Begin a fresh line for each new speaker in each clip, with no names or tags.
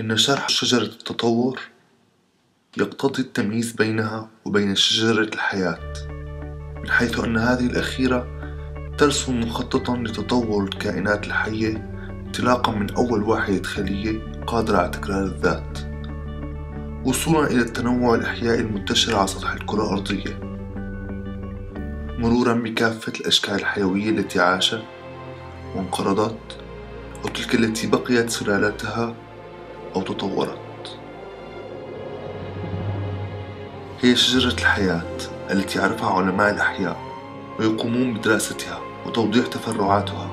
إن شرح شجرة التطور يقتضي التمييز بينها وبين شجرة الحياة من حيث أن هذه الأخيرة ترسم مخططا لتطور الكائنات الحية انطلاقا من أول واحدة خلية قادرة على تكرار الذات وصولا إلى التنوع الإحيائي المنتشر على سطح الكرة الأرضية مرورا بكافة الأشكال الحيوية التي عاشت وانقرضت وتلك التي بقيت سلالتها أو تطورت. هي شجرة الحياة التي عرفها علماء الأحياء ويقومون بدراستها وتوضيح تفرعاتها.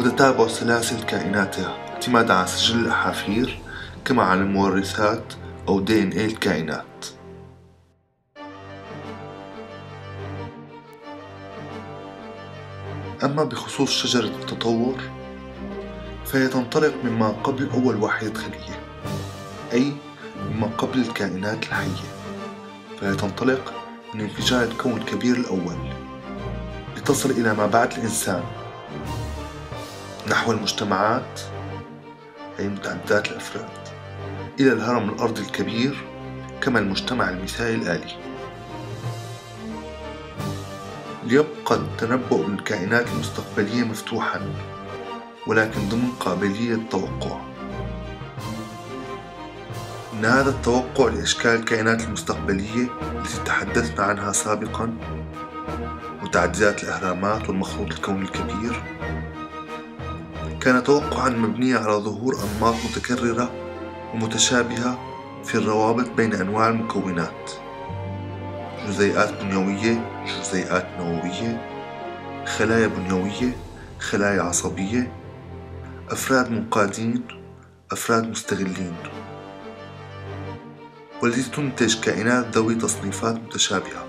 وتتابع سلاسل كائناتها اعتمادا على سجل الأحافير كما على المورثات أو دي إن إيه الكائنات. أما بخصوص شجرة التطور فهي تنطلق مما قبل أول واحدة خلية أي مما قبل الكائنات الحية. فهي تنطلق من انفجار الكون الكبير الأول. لتصل إلى ما بعد الإنسان. نحو المجتمعات أي متعددات الأفراد. إلى الهرم الأرضي الكبير كما المجتمع المثالي الآلي. ليبقى التنبؤ بالكائنات المستقبلية مفتوحا. ولكن ضمن قابلية التوقع. إن هذا التوقع لأشكال الكائنات المستقبلية التي تحدثنا عنها سابقا متعددات الأهرامات والمخروط الكوني الكبير. كان توقعا مبنيا على ظهور أنماط متكررة ومتشابهة في الروابط بين أنواع المكونات. جزيئات بنيوية جزيئات نووية. خلايا بنيوية خلايا عصبية. أفراد منقادين أفراد مستغلين. والتي تنتج كائنات ذوي تصنيفات متشابهة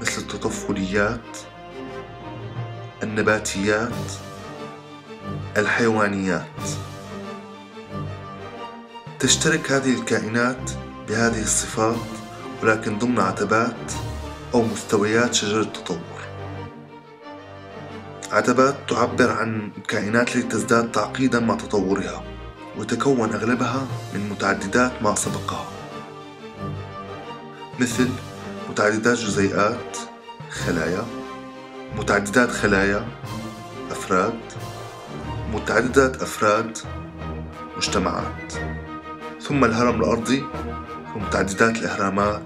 مثل التطفليات النباتيات الحيوانيات. تشترك هذه الكائنات بهذه الصفات ولكن ضمن عتبات أو مستويات شجرة التطور. عتبات تعبر عن الكائنات التي تزداد تعقيدا مع تطورها وتكون أغلبها من متعددات ما سبقها. مثل متعددات جزيئات خلايا متعددات خلايا أفراد متعددات أفراد مجتمعات. ثم الهرم الأرضي ومتعددات الإهرامات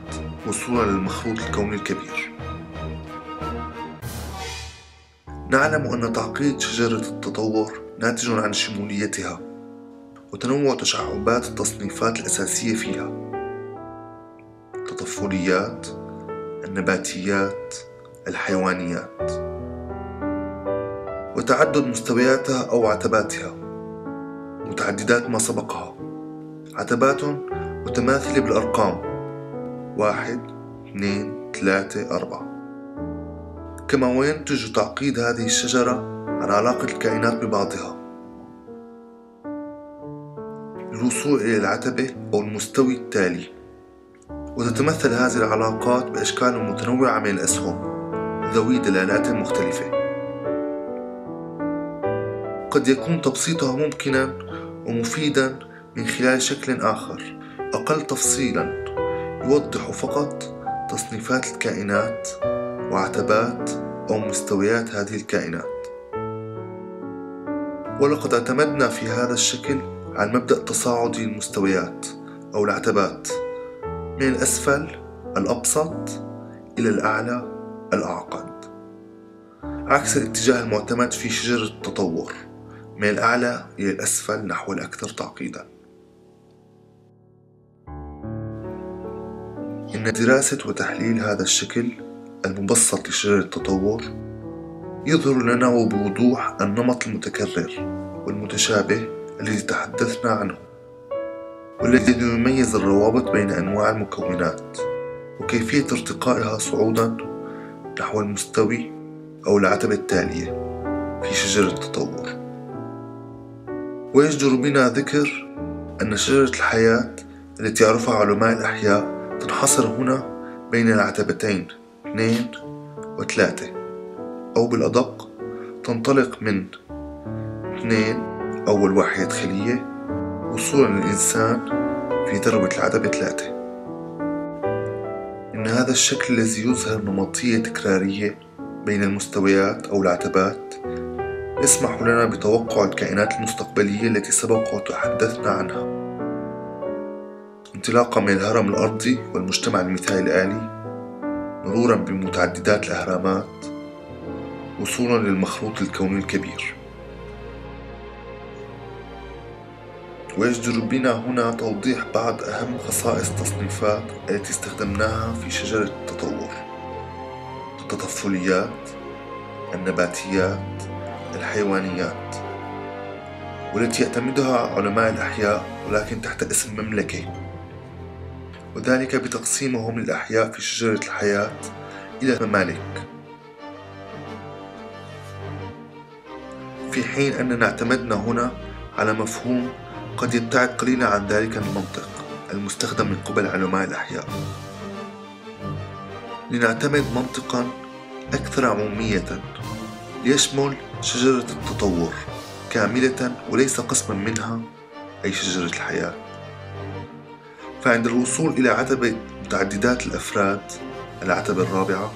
وصولا للمخروط الكوني الكبير. نعلم أن تعقيد شجرة التطور ناتج عن شموليتها وتنوع تشعبات التصنيفات الأساسية فيها. التطفليات النباتيات الحيوانيات. وتعدد مستوياتها أو عتباتها. متعددات ما سبقها. عتبات متماثلة بالأرقام. واحد اثنين ثلاثة أربعة. كما وينتج تعقيد هذه الشجرة عن علاقة الكائنات ببعضها؟ للوصول إلى العتبة أو المستوي التالي. وتتمثل هذه العلاقات بأشكال متنوعة من الأسهم ذوي دلالات مختلفة. قد يكون تبسيطها ممكنا ومفيدا من خلال شكل آخر أقل تفصيلا يوضح فقط تصنيفات الكائنات. وعتبات أو مستويات هذه الكائنات. ولقد اعتمدنا في هذا الشكل على المبدأ التصاعدي للمستويات أو العتبات من الأسفل الأبسط إلى الأعلى الأعقد. عكس الاتجاه المعتمد في شجرة التطور من الأعلى إلى الأسفل نحو الأكثر تعقيداً. إن دراسة وتحليل هذا الشكل المبسط لشجرة التطور يظهر لنا وبوضوح النمط المتكرر والمتشابه الذي تحدثنا عنه والذي يميز الروابط بين أنواع المكونات وكيفية ارتقائها صعودا نحو المستوي أو العتبة التالية في شجرة التطور. ويجدر بنا ذكر أن شجرة الحياة التي يعرفها علماء الأحياء تنحصر هنا بين العتبتين. اثنين وثلاثة أو بالأدق تنطلق من اثنين أول واحدة خلية وصولا للإنسان في ذروة العتبة ثلاثة. إن هذا الشكل الذي يظهر نمطية تكرارية بين المستويات أو العتبات يسمح لنا بتوقع الكائنات المستقبلية التي سبق وتحدثنا عنها. انطلاقا من الهرم الأرضي والمجتمع المثالي الآلي مرورا بمتعددات الأهرامات وصولا للمخروط الكوني الكبير. ويجدر بنا هنا توضيح بعض أهم خصائص التصنيفات التي استخدمناها في شجرة التطور. التطفليات النباتيات الحيوانيات والتي يعتمدها علماء الأحياء ولكن تحت اسم مملكة. وذلك بتقسيمهم للأحياء في شجرة الحياة إلى ممالك. في حين أننا اعتمدنا هنا على مفهوم قد يبتعد قليلا عن ذلك المنطق المستخدم من قبل علماء الأحياء. لنعتمد منطقا أكثر عمومية ليشمل شجرة التطور كاملة وليس قسما منها أي شجرة الحياة. فعند الوصول إلى عتبة متعددات الأفراد العتبة الرابعة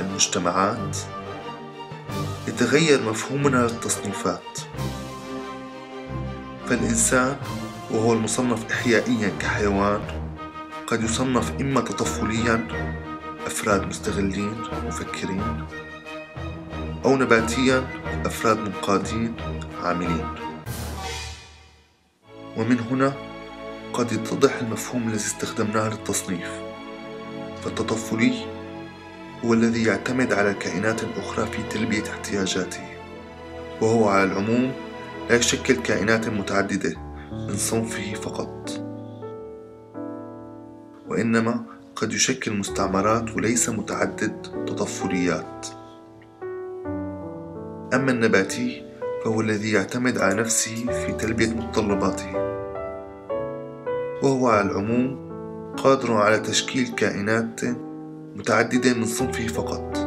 المجتمعات يتغير مفهومنا للتصنيفات. فالإنسان وهو المصنف إحيائيا كحيوان قد يصنف إما تطفليا أفراد مستغلين مفكرين أو نباتيا أفراد منقادين عاملين. ومن هنا قد يتضح المفهوم الذي استخدمناه للتصنيف. فالتطفلي هو الذي يعتمد على كائنات أخرى في تلبية احتياجاته وهو على العموم لا يشكل كائنات متعددة من صنفه فقط. وإنما قد يشكل مستعمرات وليس متعدد تطفليات. أما النباتي فهو الذي يعتمد على نفسه في تلبية متطلباته. وهو على العموم قادر على تشكيل كائنات متعددة من صنفه فقط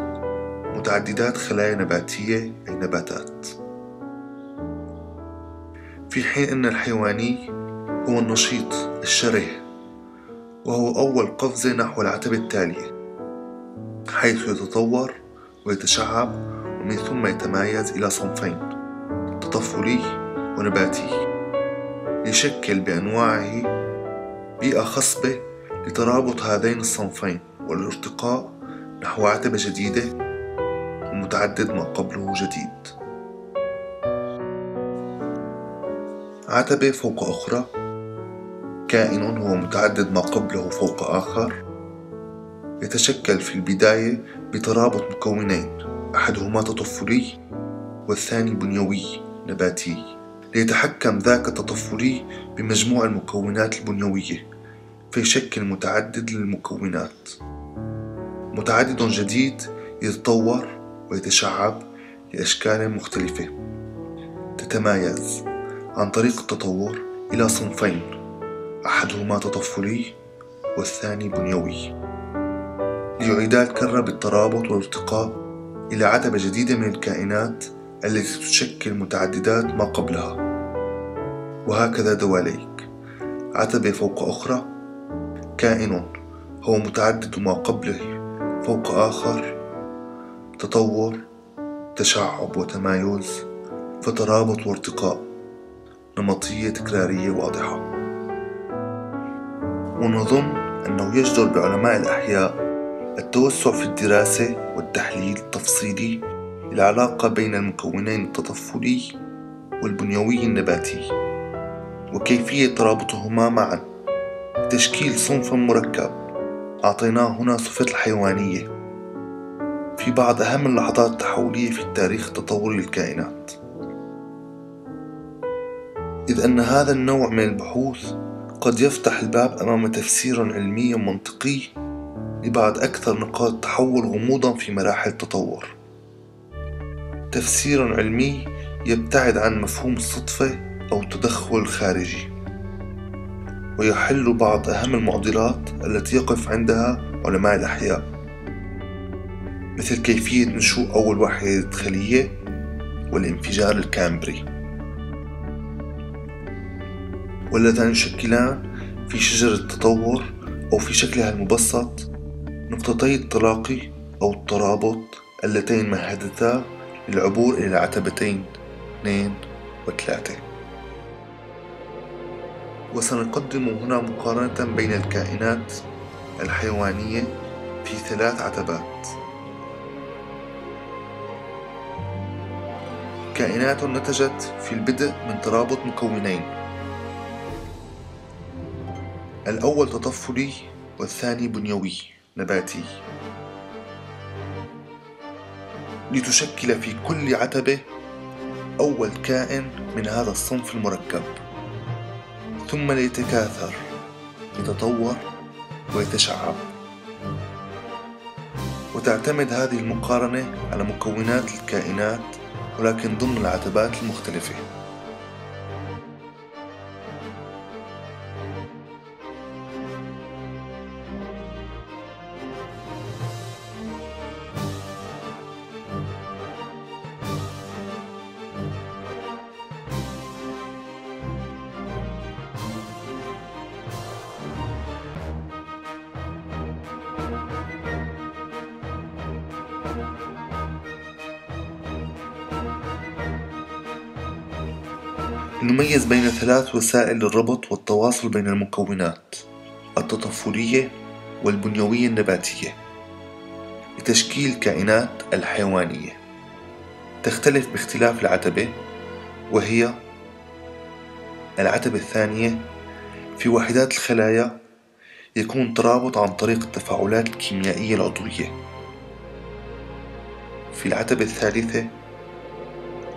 متعددات خلايا نباتية أي نباتات. في حين أن الحيواني هو النشيط الشره وهو أول قفزة نحو العتبة التالية حيث يتطور ويتشعب ومن ثم يتمايز إلى صنفين تطفلي ونباتي يشكل بأنواعه بيئة خصبة لترابط هذين الصنفين والارتقاء نحو عتبة جديدة ومتعدد ما قبله جديد. عتبة فوق أخرى كائن هو متعدد ما قبله فوق آخر يتشكل في البداية بترابط مكونين أحدهما تطفلي والثاني بنيوي نباتي. ليتحكم ذاك التطفلي بمجموع المكونات البنيوية فيشكل متعدد للمكونات. متعدد جديد يتطور ويتشعب لأشكال مختلفة. تتمايز عن طريق التطور إلى صنفين أحدهما تطفلي والثاني بنيوي. ليعيدا الكرة بالترابط والارتقاء إلى عتبة جديدة من الكائنات التي تشكل متعددات ما قبلها. وهكذا دواليك. عتبة فوق أخرى. كائن هو متعدد ما قبله. فوق آخر. تطور تشعب وتمايز. فترابط وارتقاء. نمطية تكرارية واضحة. ونظن أنه يجدر بعلماء الأحياء التوسع في الدراسة والتحليل التفصيلي للعلاقة بين المكونين التطفلي والبنيوي النباتي. وكيفية ترابطهما معا لتشكيل صنف مركب. أعطيناه هنا صفة الحيوانية. في بعض أهم اللحظات التحولية في التاريخ التطوري للكائنات. إذ أن هذا النوع من البحوث قد يفتح الباب أمام تفسير علمي منطقي لبعض أكثر نقاط التحول غموضا في مراحل التطور. تفسير علمي يبتعد عن مفهوم الصدفة أو التدخل الخارجي ويحل بعض أهم المعضلات التي يقف عندها علماء الأحياء. مثل كيفية نشوء أول وحدة خلية والانفجار الكامبري. واللذان يشكلان في شجرة التطور أو في شكلها المبسط نقطتي التلاقي أو الترابط اللتين مهدتا للعبور إلى العتبتين اثنين وثلاثة. وسنقدم هنا مقارنة بين الكائنات الحيوانية في ثلاث عتبات. كائنات نتجت في البدء من ترابط مكونين. الأول تطفلي والثاني بنيوي نباتي. لتشكل في كل عتبة أول كائن من هذا الصنف المركب. ثم ليتكاثر يتطور ويتشعب. وتعتمد هذه المقارنة على مكونات الكائنات ولكن ضمن العتبات المختلفة. نميز بين ثلاث وسائل للربط والتواصل بين المكونات التطفلية والبنيوية النباتية لتشكيل الكائنات الحيوانية. تختلف باختلاف العتبة وهي العتبة الثانية في وحدات الخلايا يكون ترابط عن طريق التفاعلات الكيميائية العضوية. في العتبة الثالثة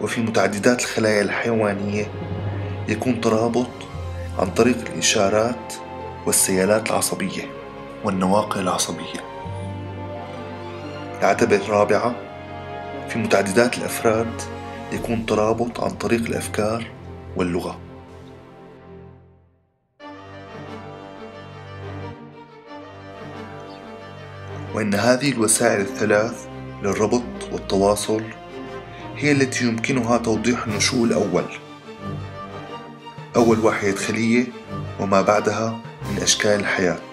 وفي متعددات الخلايا الحيوانية يكون ترابط عن طريق الإشارات والسيالات العصبية والنواقل العصبية. العتبة الرابعة في متعددات الأفراد يكون ترابط عن طريق الأفكار واللغة. وإن هذه الوسائل الثلاث للربط والتواصل هي التي يمكنها توضيح النشوء الأول. أول وحيد خلية وما بعدها من أشكال الحياة.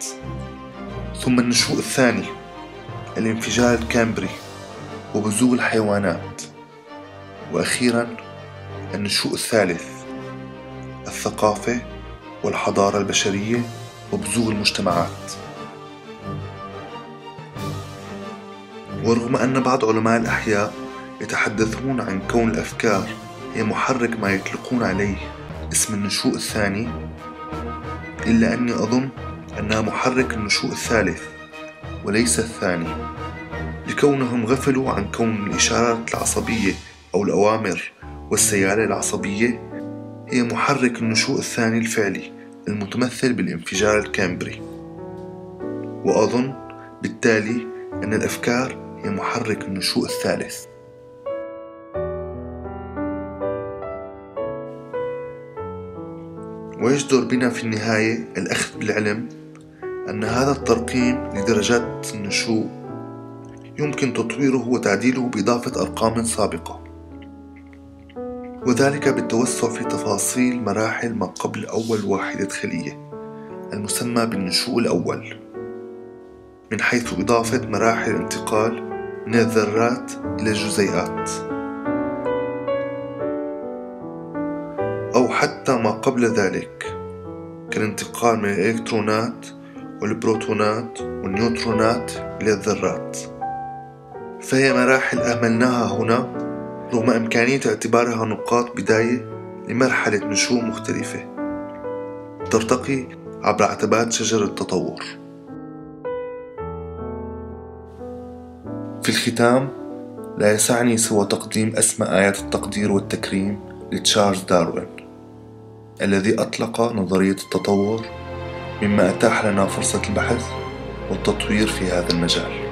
ثم النشوء الثاني الانفجار الكامبري وبزوغ الحيوانات. وأخيرا النشوء الثالث الثقافة والحضارة البشرية وبزوغ المجتمعات. ورغم أن بعض علماء الأحياء يتحدثون عن كون الأفكار هي محرك ما يطلقون عليه اسم النشوء الثاني إلا أني أظن أنها محرك النشوء الثالث وليس الثاني. لكونهم غفلوا عن كون الإشارات العصبية أو الأوامر والسيالة العصبية هي محرك النشوء الثاني الفعلي المتمثل بالانفجار الكامبري. وأظن بالتالي أن الأفكار هي محرك النشوء الثالث. ويجدر بنا في النهاية الأخذ بالعلم أن هذا الترقيم لدرجات النشوء يمكن تطويره وتعديله بإضافة أرقام سابقة. وذلك بالتوسع في تفاصيل مراحل ما قبل أول واحدة خلية المسمى بالنشوء الأول. من حيث إضافة مراحل انتقال من الذرات إلى الجزيئات. أو حتى ما قبل ذلك كالانتقال من الإلكترونات والبروتونات والنيوترونات إلى الذرات. فهي مراحل أهملناها هنا رغم إمكانية اعتبارها نقاط بداية لمرحلة نشوء مختلفة. ترتقي عبر عتبات شجر التطور. في الختام لا يسعني سوى تقديم أسمى آيات التقدير والتكريم لتشارلز داروين. الذي أطلق نظرية التطور مما أتاح لنا فرصة البحث والتطوير في هذا المجال.